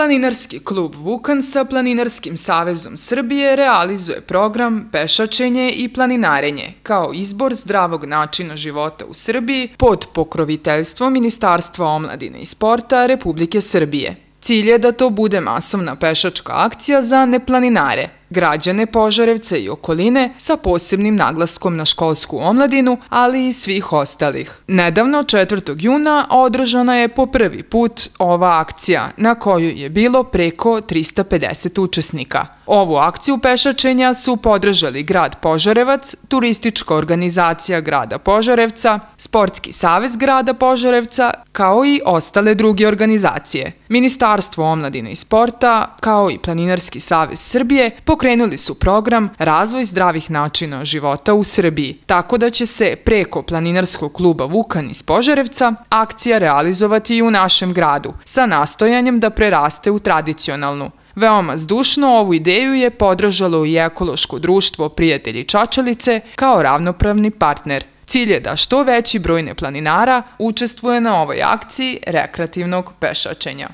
Planinarski klub Vukan sa Planinarskim savezom Srbije realizuje program Pešačenje i planinarenje kao izbor zdravog načina života u Srbiji pod pokroviteljstvom Ministarstva omladine i sporta Republike Srbije. Cilj je da to bude masovna pešačka akcija za neplaninare, građane Požarevca i okoline sa posebnim naglaskom na školsku omladinu, ali i svih ostalih. Nedavno, 4. juna, održana je po prvi put ova akcija, na koju je bilo preko 350 učesnika. Ovu akciju pešačenja su podržali grad Požarevac, turistička organizacija grada Požarevca, Sportski savez grada Požarevca, kao i ostale druge organizacije. Ministarstvo omladine i sporta, kao i Planinarski savez Srbije, pokrenuli su program Razvoj zdravih načina života u Srbiji, tako da će se preko Planinarskog kluba Vukan iz Požarevca akcija realizovati i u našem gradu, sa nastojanjem da preraste u tradicionalnu, Veoma zdušno ovu ideju je podržalo i ekološko društvo Prijatelji Čačalice kao ravnopravni partner. Cilj je da što veći broj neplaninara učestvuje na ovoj akciji rekreativnog pešačenja.